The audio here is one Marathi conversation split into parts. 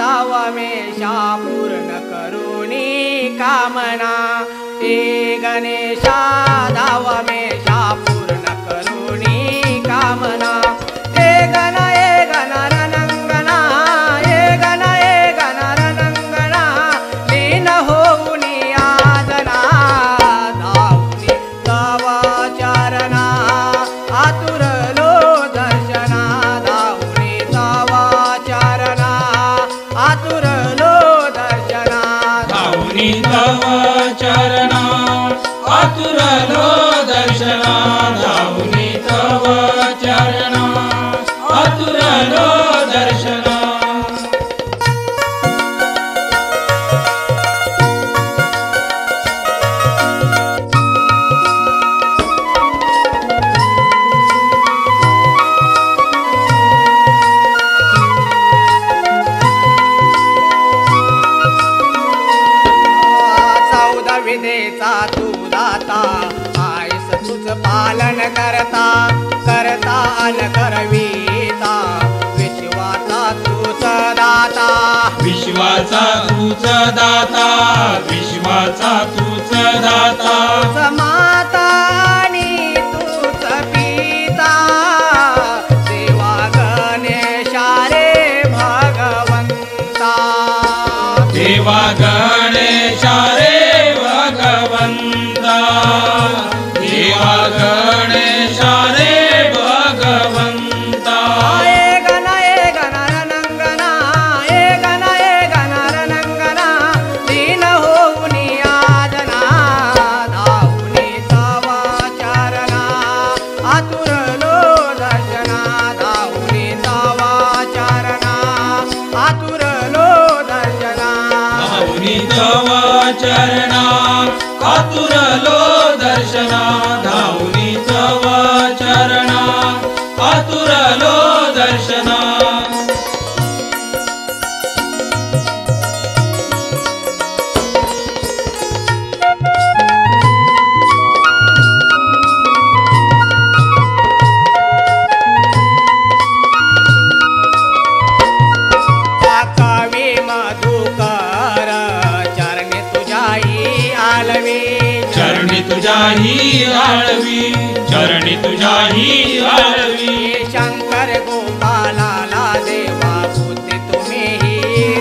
वमे पूर्णकरोणी कामना हे गणेशा धावमे दर्शना धावनी तव चरणा आतुरलो दर्शना। चौदा विधेचा तू दाता तुझ पालन करता करता अन करविता. विश्वाचा तूच दाता. विश्वाचा तूच दाता विश्वाचा तूच दाता. माता तूच पिता. देवा गणेशा रे भगवंता. देवा आतुरलो दर्शना। तुझाही आळवी चरणी तुझाही आळवी. शंकर गोपालाला देवा बुद्धी तुम्ही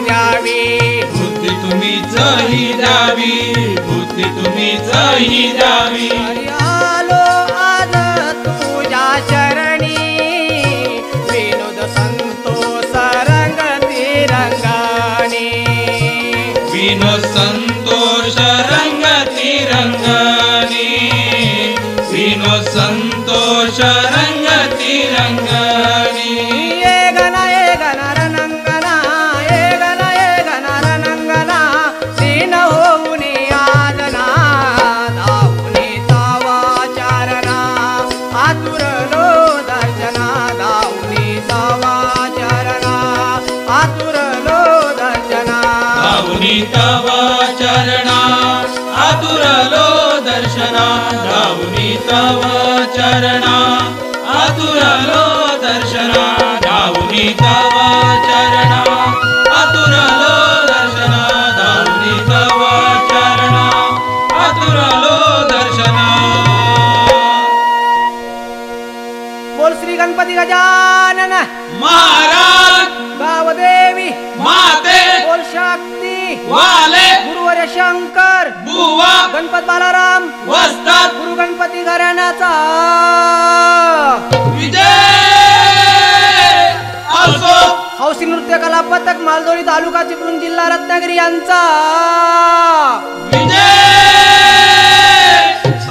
द्यावी. बुद्धी तुम्हीच ही द्यावी बुद्धी तुम्हीच ही द्यावी सन्तोष रङ्गति रङ्ग दर्शना धावनी तव चरणा आतुरलो दर्शना धावनी तव चरणा आतुरलो दर्शना धावनी तव चरणा आतुरलो दर्शना बोल श्री गणपती गजानन महाराज गावदेवी माते बोल शक्ती वाले गुरुवर्य शंकर बुवा गणपत बालाराम वस्तात गुरु गणपती घराण्याचा. विजय! असो. हौसी नृत्य कला पथक मालदोरी तालुका चिपळूण जिल्हा रत्नागिरी यांचा. विजय!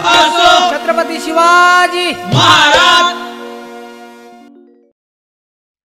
असो. छत्रपती शिवाजी महाराज